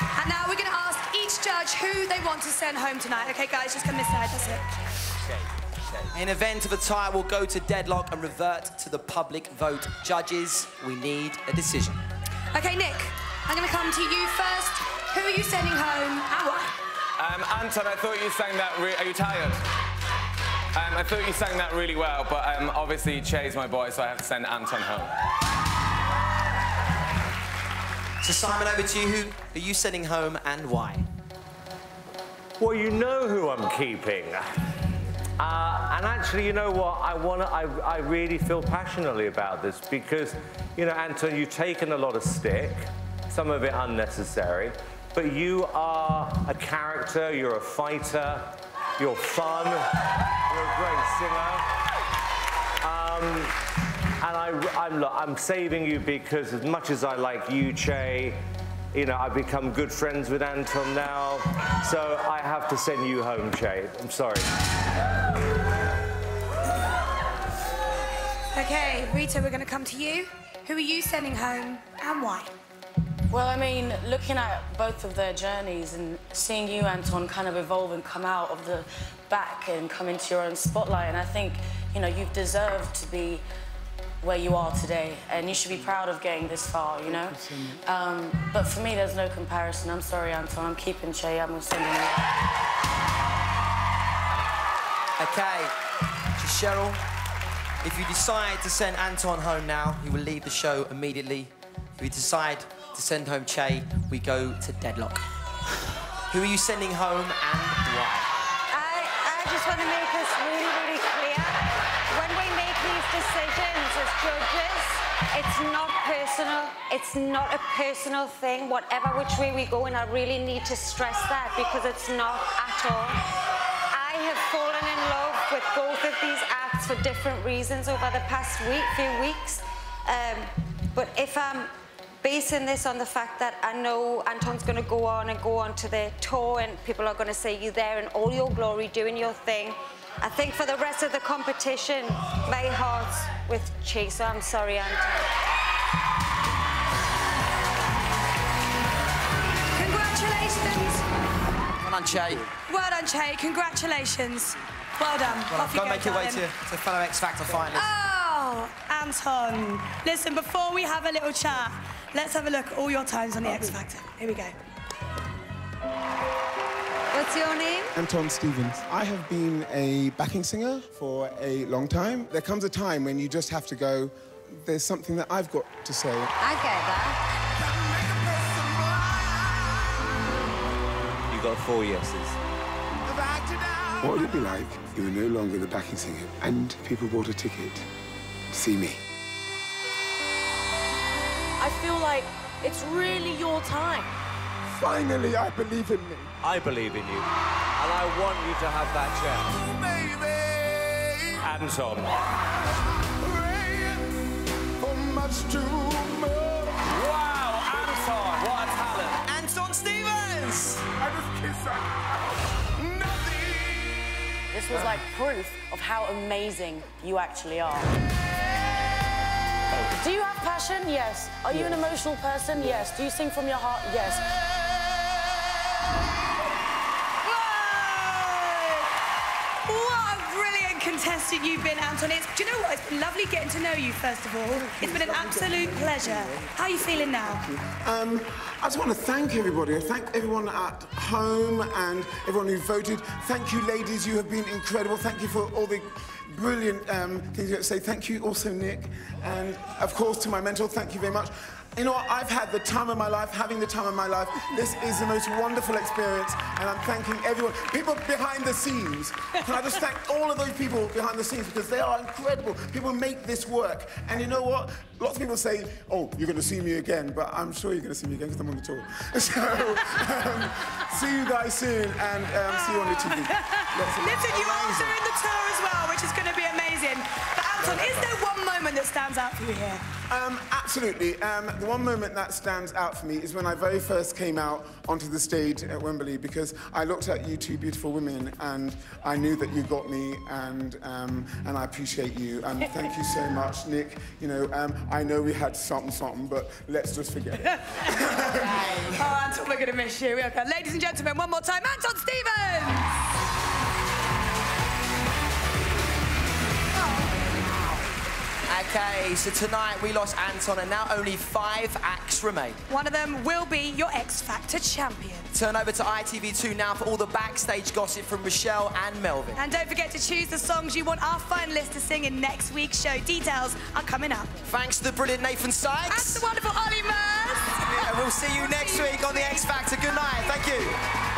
And now we're going to ask each judge who they want to send home tonight. Okay, guys, just come this side. That's it. In event of a tie, we'll go to deadlock and revert to the public vote. Judges, we need a decision. Okay, Nick, I'm going to come to you first. Who are you sending home and why? Um, Anton, I thought you sang that. Re- are you tired? Um, I thought you sang that really well, but um, obviously Che's my boy, so I have to send Anton home. So, Simon, over to you. Who are you sending home and why? Well, you know who I'm keeping. Uh, and actually, you know what? I want to. I, I really feel passionately about this because, you know, Anton, you've taken a lot of stick, some of it unnecessary, but you are a character. You're a fighter. You're fun. You're a great singer. Um, and I, I'm, look, I'm saving you because as much as I like you, Che, you know, I've become good friends with Anton now. So I have to send you home, Che. I'm sorry. Okay, Rita, we're going to come to you. Who are you sending home and why? Well, I mean, looking at both of their journeys and seeing you, Anton, kind of evolve and come out of the back and come into your own spotlight, and I think, you know, you've deserved to be where you are today, and you should be proud of getting this far, you know? Um, but for me, there's no comparison. I'm sorry, Anton. I'm keeping Che. I'm sending you. Okay, Cheryl, if you decide to send Anton home now, he will leave the show immediately. If you decide to send home Che, we go to deadlock. Who are you sending home and? I, just want to make this really, really clear. When we make these decisions as judges, it's not personal. It's not a personal thing, whatever which way we go, and I really need to stress that because it's not at all. I have fallen in love with both of these acts for different reasons over the past week, few weeks. Um, but if I'm basing this on the fact that I know Anton's going to go on and go on to the tour and people are going to see you there in all your glory doing your thing. I think for the rest of the competition, my heart's with Chaser. I'm sorry, Anton. Congratulations. Well done, Che. Well done, Che. Congratulations. Well done. Well, Off you go go, make your way to, to fellow X Factor finalists. Oh, Anton. Listen, before we have a little chat, let's have a look at all your times on the X Factor. Here we go. What's your name? Anton Stephans. I have been a backing singer for a long time. There comes a time when you just have to go, there's something that I've got to say. I get that. You got four yeses. What would it be like if you were no longer the backing singer and people bought a ticket to see me? I feel like it's really your time. Finally, I believe in me. I believe in you, and I want you to have that chance. Anton. Wow, Anton, what a talent. Anton Stephans! I just kissed her. Nothing. This was like proof of how amazing you actually are. Do you have passion? Yes. Are you an emotional person? Yes. Do you sing from your heart? Yes. Contestant you've been, Anton. Do you know what? It's been lovely getting to know you, first of all. It's been an absolute pleasure. How are you feeling now? Um, I just want to thank everybody. I thank everyone at home and everyone who voted. Thank you, ladies. You have been incredible. Thank you for all the brilliant um, things you have to say. Thank you also, Nick. And, of course, to my mentor, thank you very much. You know what? I've had the time of my life, having the time of my life. This is the most wonderful experience, and I'm thanking everyone. People behind the scenes. Can I just thank all of those people behind the scenes because they are incredible. People make this work. And you know what? Lots of people say, oh, you're going to see me again, but I'm sure you're going to see me again because I'm on the tour. So, um, see you guys soon, and um, see you on the TV. Of. Listen, you also in the tour as well, which is going to be amazing. Anton, is there one moment that stands out for you here? Um, absolutely. Um, the one moment that stands out for me is when I very first came out onto the stage at Wembley because I looked at you two beautiful women and I knew that you got me and um, and I appreciate you and thank you so much, Nick. You know, um, I know we had something, something, but let's just forget it. Oh, Anton, we're going to miss you. Okay. Ladies and gentlemen, one more time, Anton Stephans! Okay, so tonight we lost Anton, and now only five acts remain. One of them will be your X Factor champion. Turn over to ITV2 now for all the backstage gossip from Michelle and Melvin. And don't forget to choose the songs you want our finalists to sing in next week's show. Details are coming up. Thanks to the brilliant Nathan Sykes. And the wonderful Olly Murs. And we'll see you next week on the X Factor. Good night. Thank you.